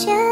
见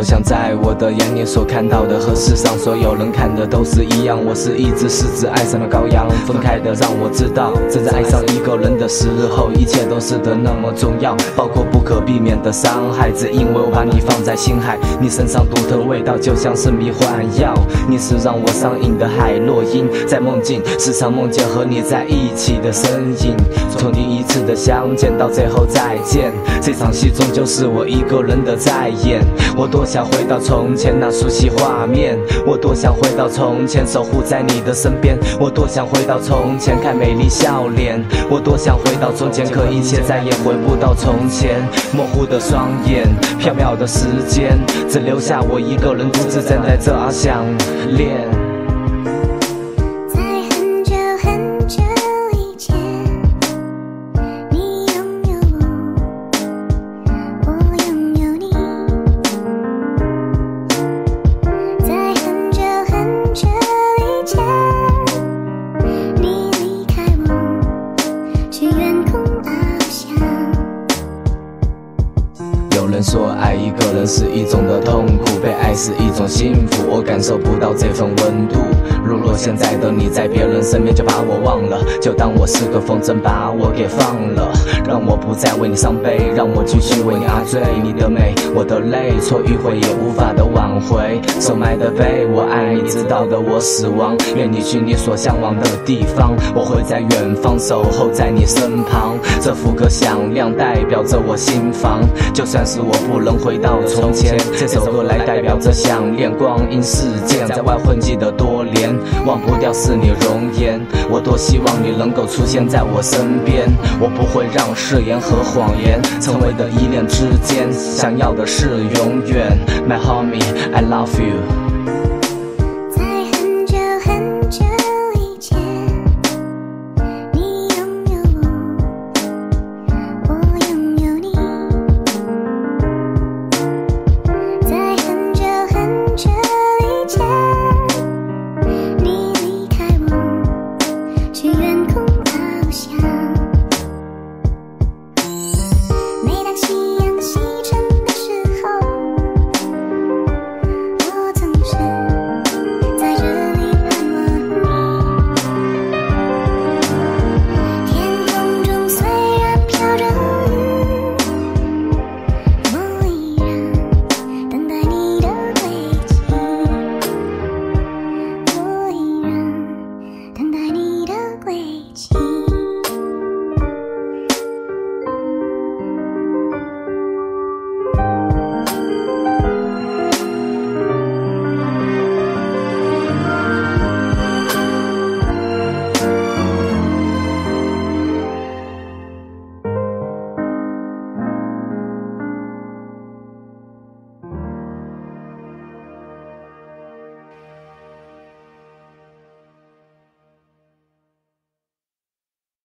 我想在我的眼里所看到的和世上所有人看的都是一样。我是一只狮子爱上了羔羊，分开的让我知道，真正爱上一个人的时候，一切都是的那么重要，包括不可避免的伤害。只因为我把你放在心海，你身上独特味道就像是迷幻药。你是让我上瘾的海洛因，在梦境时常梦见和你在一起的身影，从第一次的相见到最后再见，这场戏终究是我一个人的再演。我多想回到从前那熟悉画面，我多想回到从前守护在你的身边，我多想回到从前看美丽笑脸，我多想回到从前，可一切再也回不到从前。模糊的双眼，飘渺的时间，只留下我一个人独自站在这儿想念。一个人是一种的痛苦，被爱是一种幸福，我感受不到这份温度。如若现在的你在别人身边就把我忘了，就当我是个风筝把我给放了，让我不再为你伤悲，让我继续为你而醉。你的美，我的泪，错与悔也无法的挽回。收埋的悲，我爱你，知道的我死亡。愿你去你所向往的地方，我会在远方守候在你身旁。这副歌响亮，代表着我心房。就算是我不能回回到从前，这首歌来代表着想念。光阴似箭，在外混迹的多年，忘不掉是你容颜。我多希望你能够出现在我身边，我不会让誓言和谎言成为的依恋之间。想要的是永远，My homie，I love you。ocean.